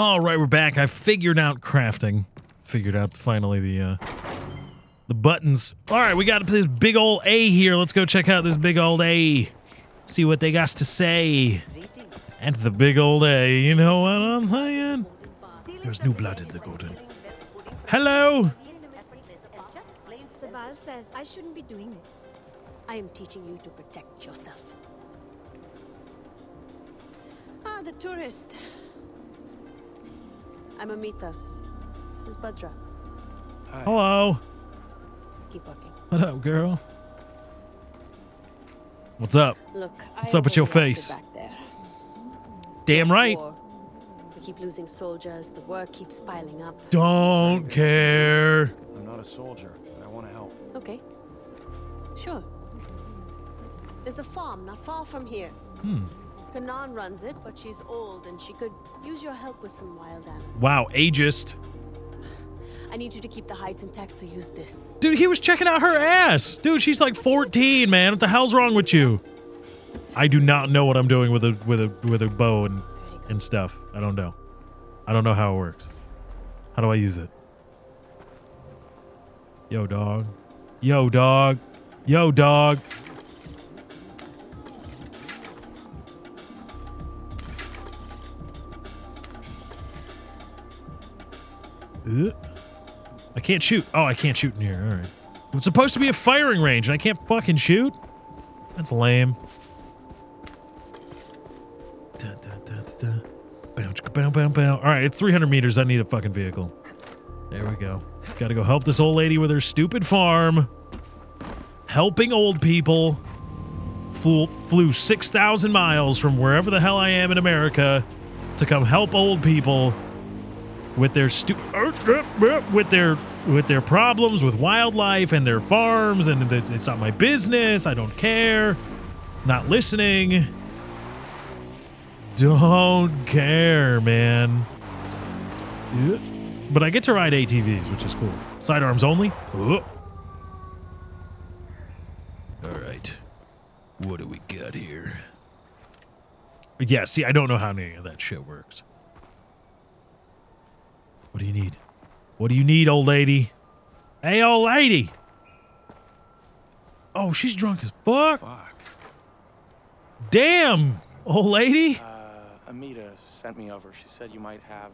All right, we're back. I figured out crafting. Figured out finally the uh the buttons. All right, we got this big old A here. Let's go check out this big old A. See what they got to say. And the big old A. You know what I'm saying? There's new blood in the garden. Hello. Sabal says I shouldn't be doing this. I am teaching you to protect yourself. Ah, the tourist. I'm Amita. This is Bhadra. Hello. Keep walking. What up, girl? What's up? Look, What's I up with your don't like it face? Back there. Damn right. We keep losing soldiers. The work keeps piling up. Don't care. I'm not a soldier, and I want to help. Okay. Sure. There's a farm not far from here. Hmm. Kanan runs it, but she's old and she could use your help with some wild animals. Wow, ageist. I need you to keep the hides intact, so use this. Dude, he was checking out her ass. Dude, she's like 14, man. What the hell's wrong with you? I do not know what I'm doing with a with a with a bow and and stuff. I don't know. I don't know how it works. How do I use it? Yo, dog. Yo, dog. Yo, dog. Uh, I can't shoot. Oh, I can't shoot in here. All right. It's supposed to be a firing range, and I can't fucking shoot? That's lame. All right, it's 300 meters. I need a fucking vehicle. There we go. Got to go help this old lady with her stupid farm. Helping old people. Flew, flew 6,000 miles from wherever the hell I am in America to come help old people with their stupid er, er, er, with their with their problems with wildlife and their farms and that it's not my business. I don't care. Not listening. Don't care, man. But I get to ride ATVs, which is cool. Sidearms only. All right. What do we got here? Yeah, see, I don't know how any of that shit works. What do you need? What do you need, old lady? Hey, old lady. Oh, she's drunk as fuck. Fuck. Damn, old lady. Uh, Amita sent me over. She said you might have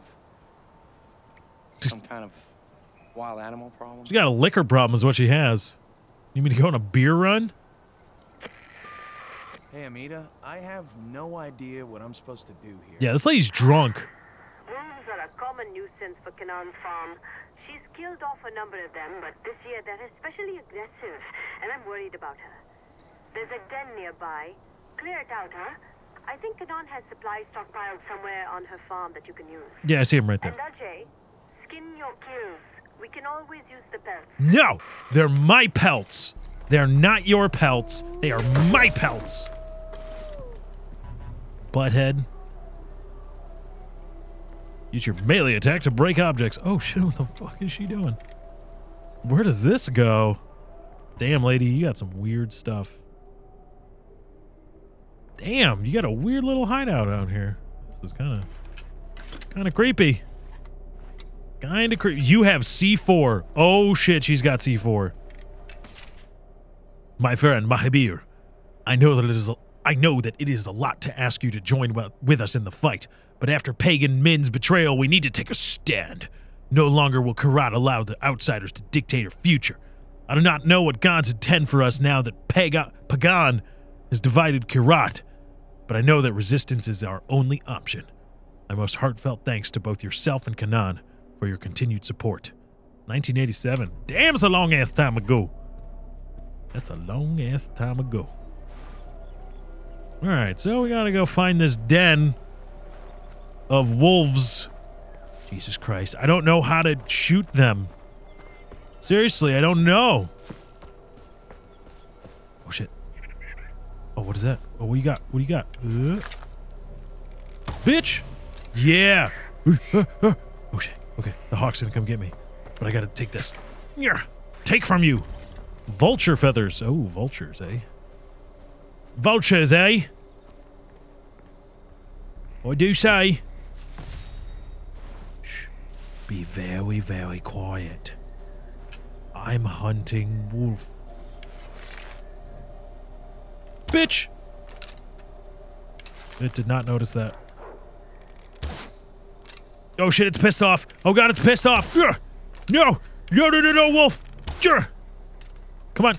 some kind of wild animal problem. She got a liquor problem, is what she has. You mean to go on a beer run? Hey, Amita, I have no idea what I'm supposed to do here. Yeah, this lady's drunk. A common nuisance for Kanan Farm. She's killed off a number of them, but this year they're especially aggressive, and I'm worried about her. There's a den nearby. Clear it out, huh? I think Kanan has supplies stockpiled somewhere on her farm that you can use. Yeah, I see him right there. And Ajay, skin your kills. We can always use the pelts. No, they're my pelts. They're not your pelts. They are my pelts. Butthead. Use your melee attack to break objects. Oh shit, what the fuck is she doing? Where does this go? Damn, lady, you got some weird stuff. Damn, you got a weird little hideout out here. This is kind of kind of creepy. Kind of creepy. You have C4. Oh shit, she's got C4. My friend Mahabir, I know that it is I know that it is a lot to ask you to join with us in the fight, but after Pagan Min's betrayal, we need to take a stand. No longer will Kyrat allow the outsiders to dictate our future. I do not know what gods intend for us now that Paga- Pagan has divided Kyrat, but I know that resistance is our only option. My most heartfelt thanks to both yourself and Kanan for your continued support. 1987. Damn, it's a long ass time ago. That's a long ass time ago. All right, so we gotta go find this den of wolves. Jesus Christ, I don't know how to shoot them. Seriously, I don't know. Oh shit. Oh, what is that? Oh, what do you got? What do you got? Uh, bitch! Yeah! Oh shit. Okay, the hawk's gonna come get me. But I gotta take this. Yeah. Take from you. Vulture feathers. Oh, vultures, eh? Vultures, eh? I do say. Shh. Be very, very quiet. I'm hunting wolf. Bitch! It did not notice that. Oh shit, it's pissed off. Oh god, it's pissed off. No! No, no, no, no, wolf! Sure. Come on.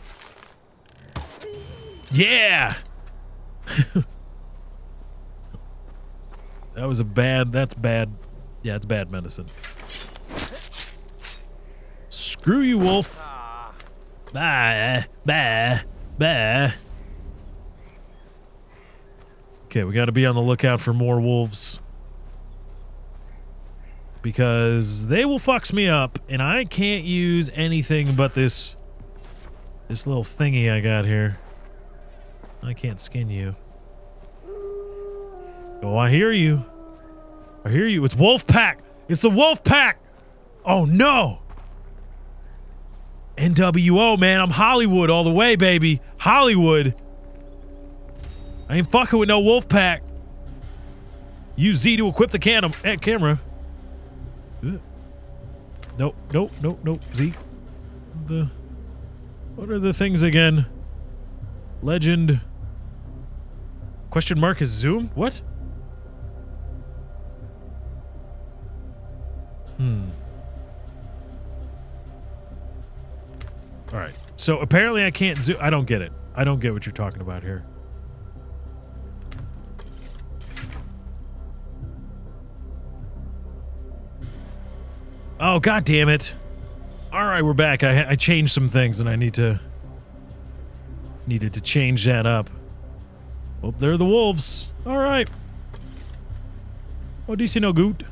Yeah! that was a bad, that's bad. Yeah, it's bad medicine. Screw you, wolf. Bah, bah, bah. Okay, we gotta be on the lookout for more wolves. Because they will fucks me up, and I can't use anything but this this little thingy I got here. I can't skin you. Oh, I hear you. I hear you. It's Wolf Pack. It's the Wolf Pack. Oh no. NWO, man. I'm Hollywood all the way, baby. Hollywood. I ain't fucking with no Wolf Pack. Use Z to equip the can eh, camera. Uh. Nope, nope, nope, nope. Z. The. What are the things again? Legend. Question mark is zoom? What? Hmm. All right. So apparently I can't zoom. I don't get it. I don't get what you're talking about here. Oh, god damn it. All right, we're back. I, I changed some things and I need to needed to change that up. Oh, they're the wolves. All right. You see no good?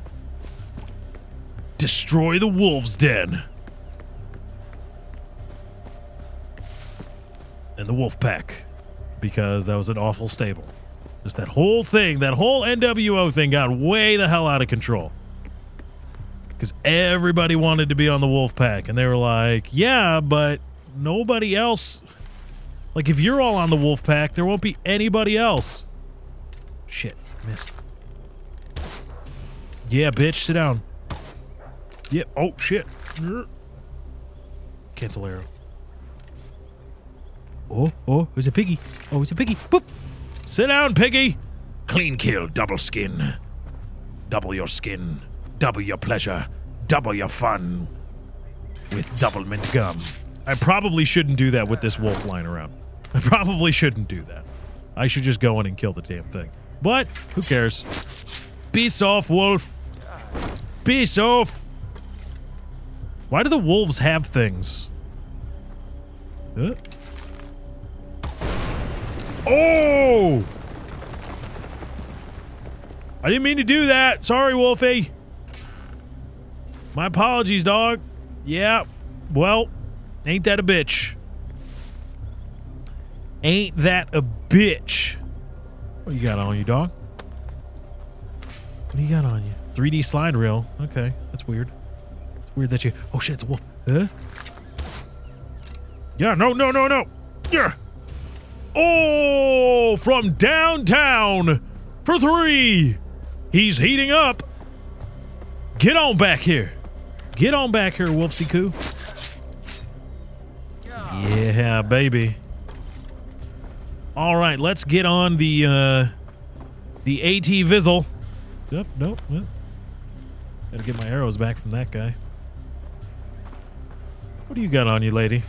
Destroy the wolves' den. And the wolf pack. Because that was an awful stable. Just that whole thing, that whole NWO thing got way the hell out of control. Because everybody wanted to be on the wolf pack. And they were like, yeah, but nobody else. Like, if you're all on the wolf pack, there won't be anybody else. Shit, missed. Yeah, bitch, sit down. Yep. Oh, shit. Cancel arrow. Oh, oh, it's a piggy. Oh, it's a piggy. Boop. Sit down, piggy. Clean kill, double skin. Double your skin. Double your pleasure. Double your fun. With Doublemint gum. I probably shouldn't do that with this wolf lying around. I probably shouldn't do that. I should just go in and kill the damn thing. But, who cares? Peace off, wolf. Peace off. Why do the wolves have things? Huh? Oh! I didn't mean to do that. Sorry, Wolfie. My apologies, dog. Yeah, well, ain't that a bitch? Ain't that a bitch? What do you got on you, dog? What do you got on you? 3D slide reel. Okay, that's weird. It's weird that you. Oh shit, it's a wolf. Huh? Yeah, no, no, no, no. Yeah. Oh, from downtown for three. He's heating up. Get on back here. Get on back here, Wolfsy Coo. Yeah, baby. All right, let's get on the uh, the AT Vizzle. Yep, nope. Well, gotta get my arrows back from that guy. What do you got on you, lady?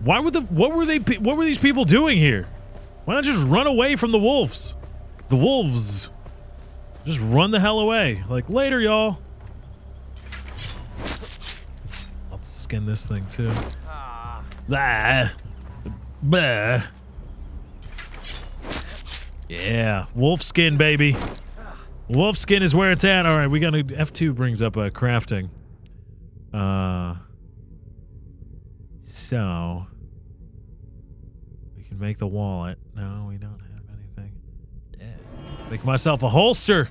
Why were the what were they what were these people doing here? Why not just run away from the wolves? The wolves. Just run the hell away. Like later, y'all. Let's skin this thing too. Ah. Bah. Yeah, wolf skin, baby. Wolf skin is where it's at. All right, we got to F2 brings up uh, crafting. Uh so we can make the wallet. No, we don't have anything. Yeah. Make myself a holster.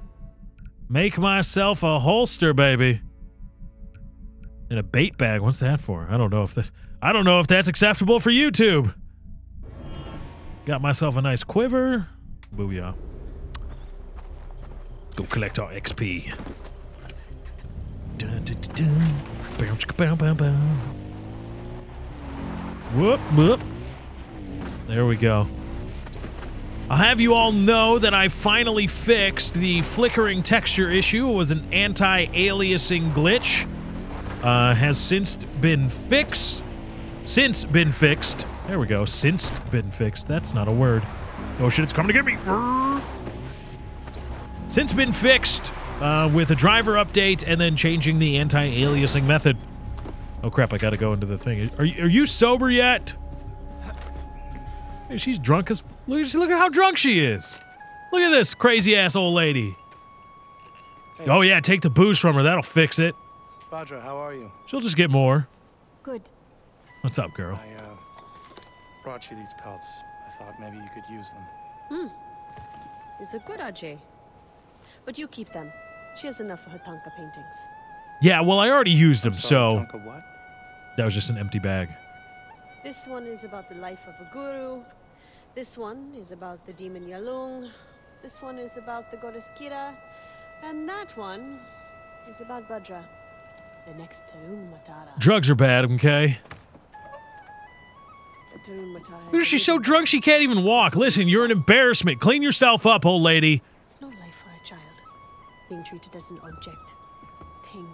Make myself a holster, baby. And a bait bag. What's that for? I don't know if that I don't know if that's acceptable for YouTube. Got myself a nice quiver. Booyah. Let's go collect our XP. Dun, dun, dun, bow, bow, bow. Whoop, whoop. There we go. I'll have you all know that I finally fixed the flickering texture issue. It was an anti-aliasing glitch. Uh, has since been fixed. Since been fixed. There we go. Since been fixed. That's not a word. Oh shit, it's coming to get me. Since been fixed uh, with a driver update and then changing the anti-aliasing method. Oh crap, I gotta go into the thing. Are you, are you sober yet? She's drunk as... Look, at- look at how drunk she is. Look at this crazy ass old lady. Oh yeah, take the booze from her. That'll fix it. Bhadra, how are you? She'll just get more. Good. What's up, girl? I, uh, brought you these pelts. I thought maybe you could use them. Hmm. It's a good, Ajay. But you keep them. She has enough for her Thangka paintings. Yeah, well, I already used them, Sorry, so Tonka what? that was just an empty bag. This one is about the life of a guru. This one is about the demon Yalung. This one is about the goddess Kira. And that one is about Bhadra, the next Tarun Matara. Drugs are bad, okay? She's so drunk she can't even walk. Listen, you're an embarrassment. Clean yourself up, old lady. It's no life for a child. Being treated as an object. Thing.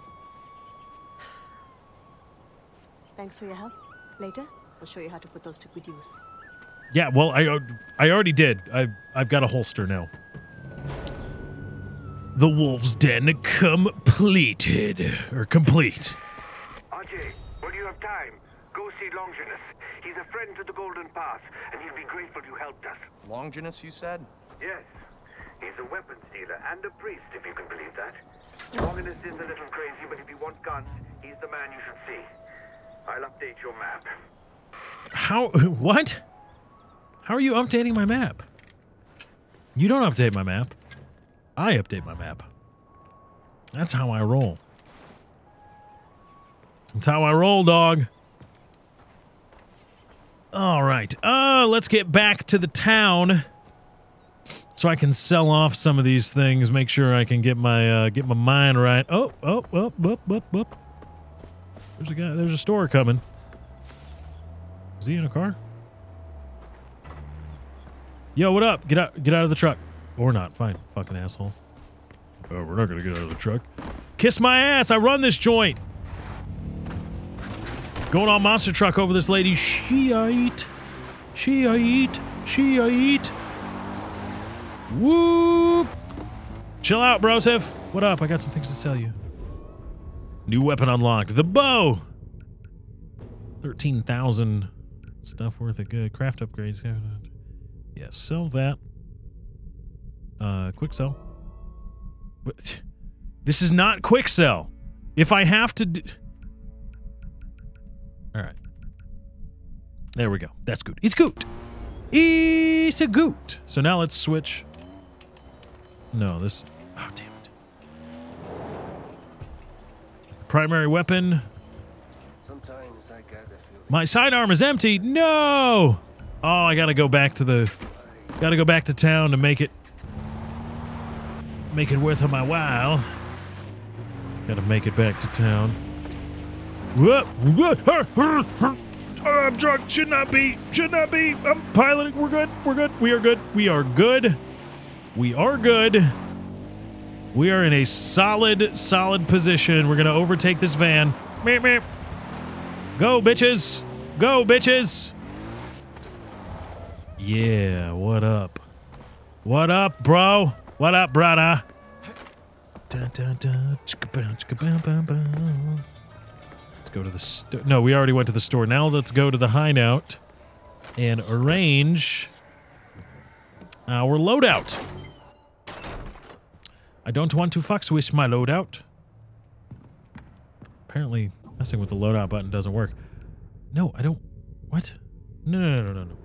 Thanks for your help. Later, I'll show you how to put those to good use. Yeah, well, I uh, I already did. I've I've got a holster now. The wolf's den completed or complete. Ajay, when you have time, go see Longinus. He's a friend to the Golden Path, and he'll be grateful you helped us. Longinus, you said? Yes, he's a weapons dealer and a priest, if you can believe that. Longinus is a little crazy, but if you want guns, he's the man you should see. I'll update your map. How what? How are you updating my map? You don't update my map. I update my map. That's how I roll. That's how I roll, dog. All right. Uh, let's get back to the town so I can sell off some of these things, make sure I can get my uh, get my mind right. Oh, oh, oh, oh, oh, oh. There's a guy, there's a store coming. Is he in a car? Yo, what up? Get out get out of the truck. Or not. Fine. Fucking assholes. Oh, we're not gonna get out of the truck. Kiss my ass. I run this joint. Going on monster truck over this lady. She eat. She eat. She eat. Whoop. Chill out, Broseph. What up? I got some things to sell you. New weapon unlocked. The bow. 13,000 stuff worth of good. Craft upgrades. Yeah, sell that. Uh, quick sell. But this is not quick sell. If I have to. All right. There we go. That's good. It's good. It's a good. So now let's switch. No, this. Oh, damn it. Primary weapon. Sometimes I get. My sidearm is empty. No. Oh, I gotta go back to the. Gotta go back to town to make it. Make it worth of my while. Gotta make it back to town. I'm drunk. Should not be. Should not be. I'm piloting. We're good. We're good. We are good. We are good. We are good. We are in a solid, solid position. We're gonna overtake this van. Go, bitches. Go, bitches. Yeah, what up? What up, bro? What up, brother? Dun, dun, dun. Let's go to the store. No, we already went to the store. Now let's go to the hideout and arrange our loadout. I don't want to fuck swish my loadout. Apparently, messing with the loadout button doesn't work. No, I don't. What? No, no, no, no, no,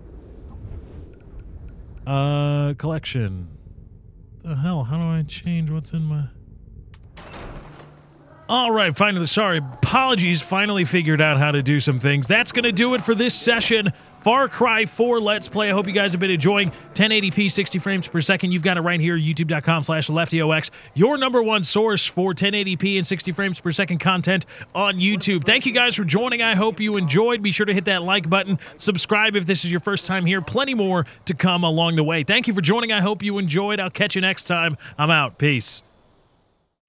no. Uh, collection. The hell? How do I change what's in my? All right, finally, sorry, apologies. Finally figured out how to do some things. That's going to do it for this session. Far Cry 4 Let's Play. I hope you guys have been enjoying 1080p 60 frames per second. You've got it right here, youtube.com slash leftyox, your number one source for 1080p and 60 frames per second content on YouTube. Thank you guys for joining. I hope you enjoyed. Be sure to hit that like button. Subscribe if this is your first time here. Plenty more to come along the way. Thank you for joining. I hope you enjoyed. I'll catch you next time. I'm out. Peace.